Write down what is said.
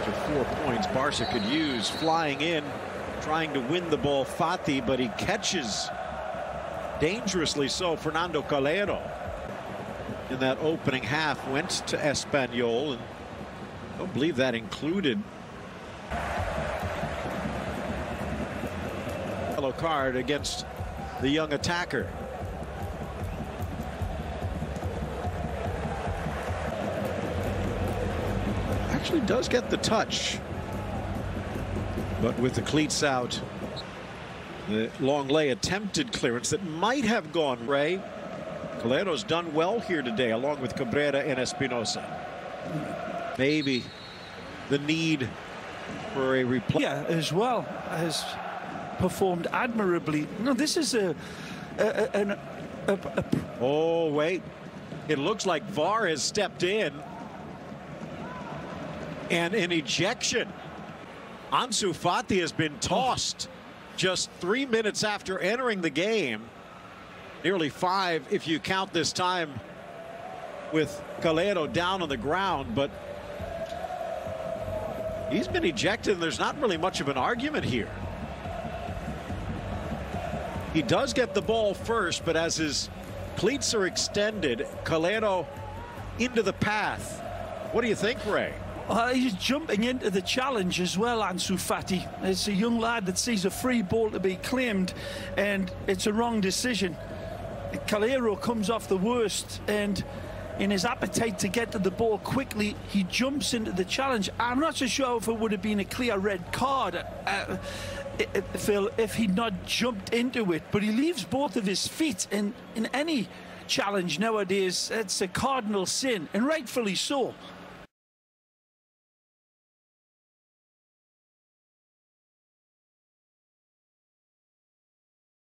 After four points, Barca could use flying in, trying to win the ball Fati, but he catches dangerously so Fernando Calero in that opening half went to Espanyol and I don't believe that included yellow card against the young attacker. Actually does get the touch. But with the cleats out, the Lenglet attempted clearance that might have gone Ray. Calero's done well here today, along with Cabrera and Espinosa. Maybe the need for a replay. Yeah, as well has performed admirably. No, this is a, a, a, a, a Oh, wait. It looks like VAR has stepped in. And an ejection. Ansu Fati has been tossed just three minutes after entering the game. Nearly five if you count this time with Calero down on the ground, but he's been ejected and there's not really much of an argument here. He does get the ball first, but as his cleats are extended, Calero into the path. What do you think, Ray? Uh, he's jumping into the challenge as well, Ansu Fati. It's a young lad that sees a free ball to be claimed, and it's a wrong decision. Calero comes off the worst, and in his appetite to get to the ball quickly, he jumps into the challenge. I'm not so sure if it would have been a clear red card, uh, Phil, if he'd not jumped into it, but he leaves both of his feet, in any challenge nowadays, it's a cardinal sin, and rightfully so.